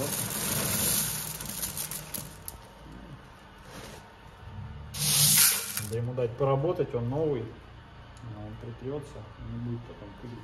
хорошо. Надо ему дать поработать, он новый. Но он притрется, не будет потом пылить.